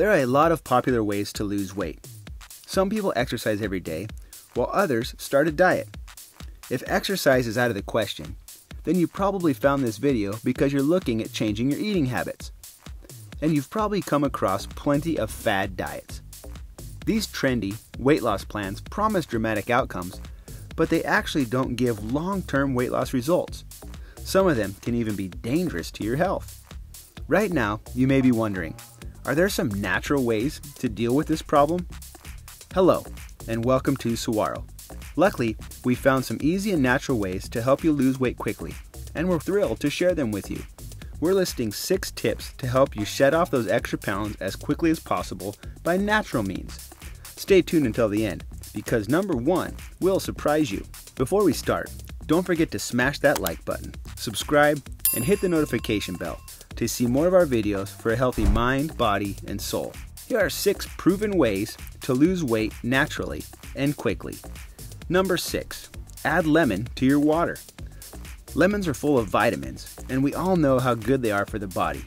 There are a lot of popular ways to lose weight. Some people exercise every day, while others start a diet. If exercise is out of the question, then you probably found this video because you're looking at changing your eating habits. And you've probably come across plenty of fad diets. These trendy weight loss plans promise dramatic outcomes, but they actually don't give long term weight loss results. Some of them can even be dangerous to your health. Right now, you may be wondering are there some natural ways to deal with this problem? Hello, and welcome to Saguaro. Luckily, we found some easy and natural ways to help you lose weight quickly, and we're thrilled to share them with you. We're listing six tips to help you shed off those extra pounds as quickly as possible by natural means. Stay tuned until the end, because number one will surprise you. Before we start, don't forget to smash that like button, subscribe, and hit the notification bell to see more of our videos for a healthy mind, body, and soul. Here are six proven ways to lose weight naturally and quickly. Number six, add lemon to your water. Lemons are full of vitamins, and we all know how good they are for the body.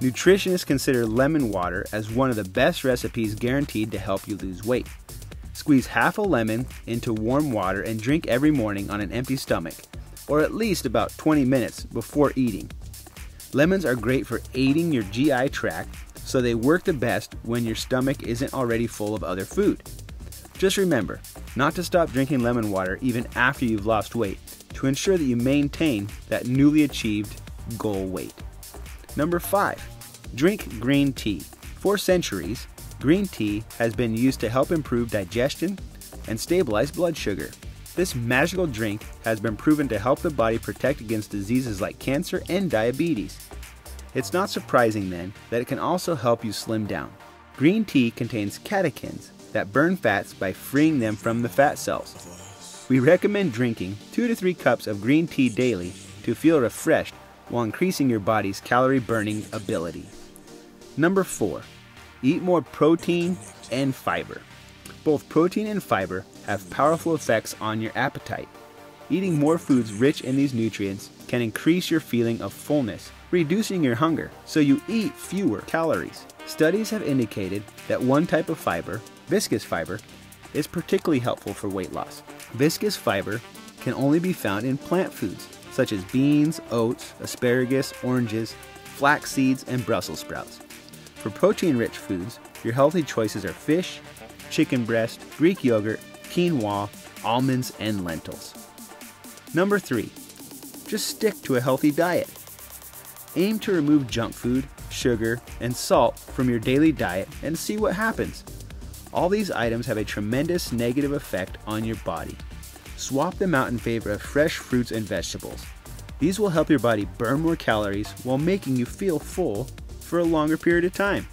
Nutritionists consider lemon water as one of the best recipes guaranteed to help you lose weight. Squeeze half a lemon into warm water and drink every morning on an empty stomach, or at least about 20 minutes before eating. Lemons are great for aiding your GI tract, so they work the best when your stomach isn't already full of other food. Just remember not to stop drinking lemon water even after you've lost weight to ensure that you maintain that newly achieved goal weight. Number 5. Drink green tea. For centuries, green tea has been used to help improve digestion and stabilize blood sugar. This magical drink has been proven to help the body protect against diseases like cancer and diabetes. It's not surprising then that it can also help you slim down. Green tea contains catechins that burn fats by freeing them from the fat cells. We recommend drinking 2 to 3 cups of green tea daily to feel refreshed while increasing your body's calorie burning ability. Number 4. Eat more protein and fiber. Both protein and fiber have powerful effects on your appetite. Eating more foods rich in these nutrients can increase your feeling of fullness, reducing your hunger so you eat fewer calories. Studies have indicated that one type of fiber, viscous fiber, is particularly helpful for weight loss. Viscous fiber can only be found in plant foods such as beans, oats, asparagus, oranges, flax seeds, and Brussels sprouts. For protein rich foods, your healthy choices are fish, chicken breast, Greek yogurt, quinoa, almonds, and lentils. Number 3. Just stick to a healthy diet. Aim to remove junk food, sugar, and salt from your daily diet and see what happens. All these items have a tremendous negative effect on your body. Swap them out in favor of fresh fruits and vegetables. These will help your body burn more calories while making you feel full for a longer period of time.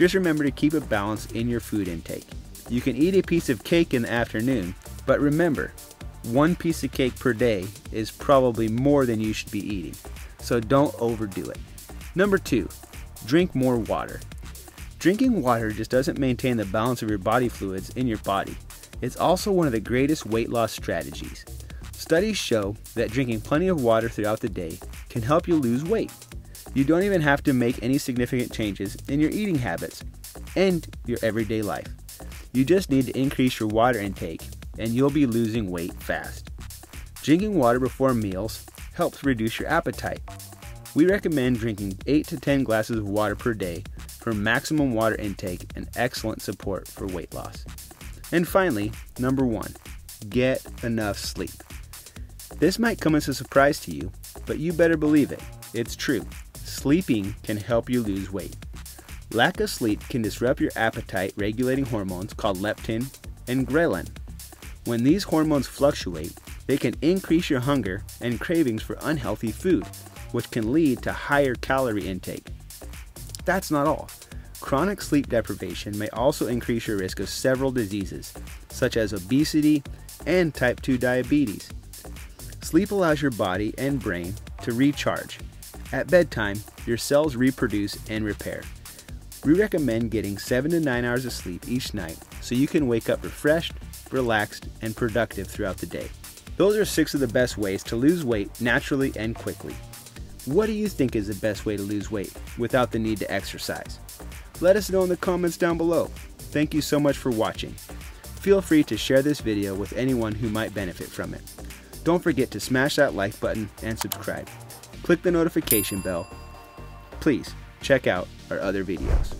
Just remember to keep a balance in your food intake. You can eat a piece of cake in the afternoon, but remember, one piece of cake per day is probably more than you should be eating, so don't overdo it. Number two, drink more water. Drinking water just doesn't maintain the balance of your body fluids in your body. It's also one of the greatest weight loss strategies. Studies show that drinking plenty of water throughout the day can help you lose weight. You don't even have to make any significant changes in your eating habits and your everyday life. You just need to increase your water intake and you'll be losing weight fast. Drinking water before meals helps reduce your appetite. We recommend drinking 8 to 10 glasses of water per day for maximum water intake and excellent support for weight loss. And finally, number one, get enough sleep. This might come as a surprise to you, but you better believe it. It's true. Sleeping can help you lose weight. Lack of sleep can disrupt your appetite regulating hormones called leptin and ghrelin. When these hormones fluctuate, they can increase your hunger and cravings for unhealthy food, which can lead to higher calorie intake. That's not all. Chronic sleep deprivation may also increase your risk of several diseases, such as obesity and type 2 diabetes. Sleep allows your body and brain to recharge. At bedtime, your cells reproduce and repair. We recommend getting 7 to 9 hours of sleep each night so you can wake up refreshed, relaxed, and productive throughout the day. Those are six of the best ways to lose weight naturally and quickly. What do you think is the best way to lose weight without the need to exercise? Let us know in the comments down below. Thank you so much for watching. Feel free to share this video with anyone who might benefit from it. Don't forget to smash that like button and subscribe click the notification bell. Please check out our other videos.